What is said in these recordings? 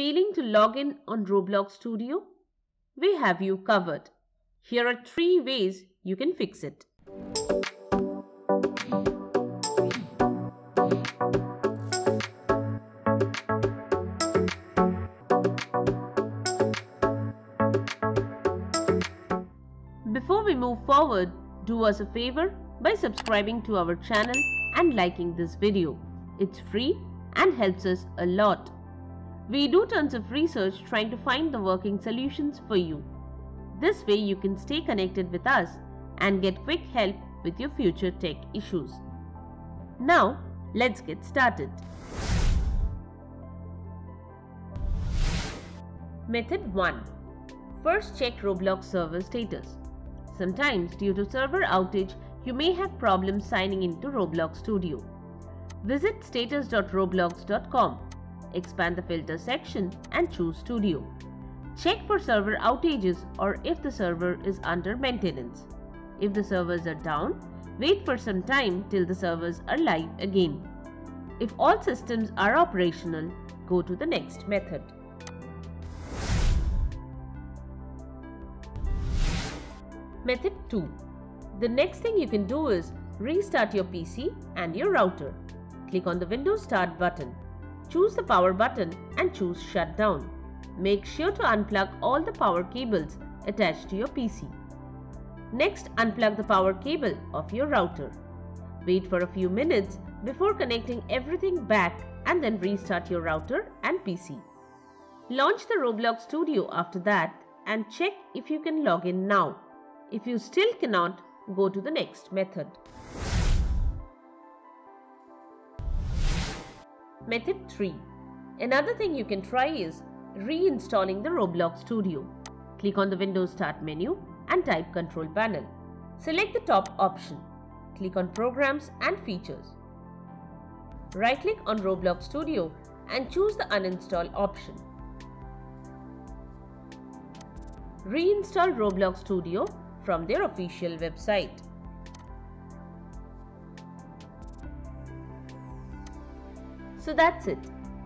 Failing to log in on Roblox Studio? We have you covered. Here are three ways you can fix it. Before we move forward, do us a favor by subscribing to our channel and liking this video. It's free and helps us a lot. We do tons of research trying to find the working solutions for you. This way you can stay connected with us and get quick help with your future tech issues. Now, let's get started. Method 1. First check Roblox server status. Sometimes due to server outage, you may have problems signing into Roblox Studio. Visit status.roblox.com expand the filter section and choose Studio. Check for server outages or if the server is under maintenance. If the servers are down, wait for some time till the servers are live again. If all systems are operational, go to the next method. Method 2. The next thing you can do is restart your PC and your router. Click on the Windows Start button. Choose the power button and choose shutdown. Make sure to unplug all the power cables attached to your PC. Next, unplug the power cable of your router. Wait for a few minutes before connecting everything back and then restart your router and PC. Launch the Roblox Studio after that and check if you can log in now. If you still cannot, go to the next method. Method 3. Another thing you can try is reinstalling the Roblox Studio. Click on the Windows Start menu and type Control Panel. Select the top option. Click on Programs and Features. Right-click on Roblox Studio and choose the Uninstall option. Reinstall Roblox Studio from their official website. So that's it.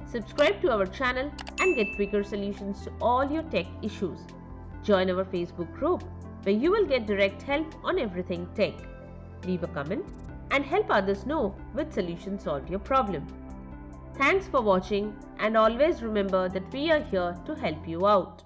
Subscribe to our channel and get quicker solutions to all your tech issues. Join our Facebook group where you will get direct help on everything tech. Leave a comment and help others know which solution solved your problem. Thanks for watching and always remember that we are here to help you out.